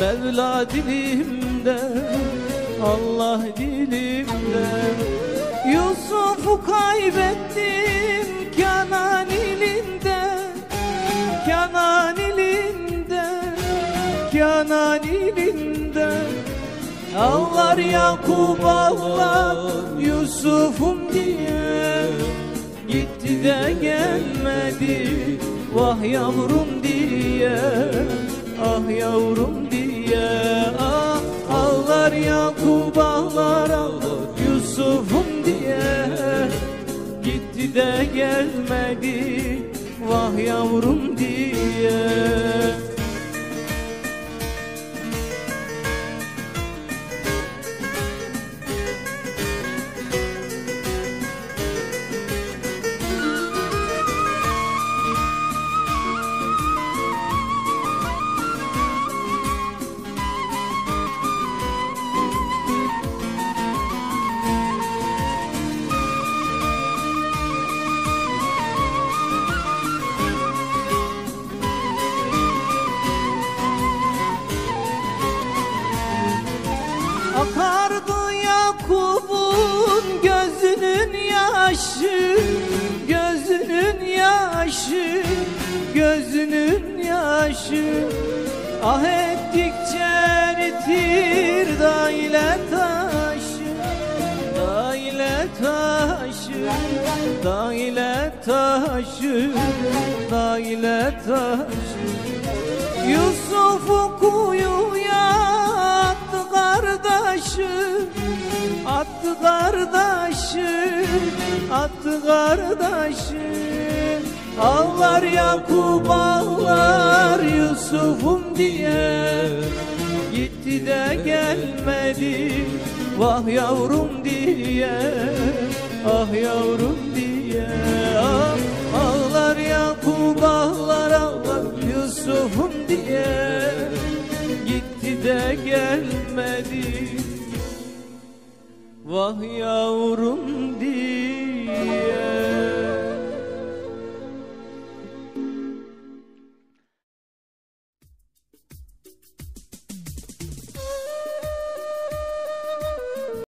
Mevla dilimde Allah dilimde. Yusuf'u kaybettim Kenan ilinde Kenan ilinde Kenan ilinde. Ağlar Yakup ağlar Yusuf'um diye Gitti de gelmedi Vah yavrum diye Ah yavrum diye Ah ağlar Yakup ağlar ağlar Yusuf'um diye. Gitti de gelmedi Vah yavrum diye yaşı Gözünün yaşı Gözünün yaşı. Ah ettikçe eritir da ile taşı Da ile taşı Da ile taşı Da ile taşı. Yusuf'u kuyuya attı kardeşim Attı kardeşim Attı kardeşim Ağlar Yakup ağlar Yusuf'um diye. Gitti de gelmedi Vah yavrum diye Ah yavrum diye Vah yavrum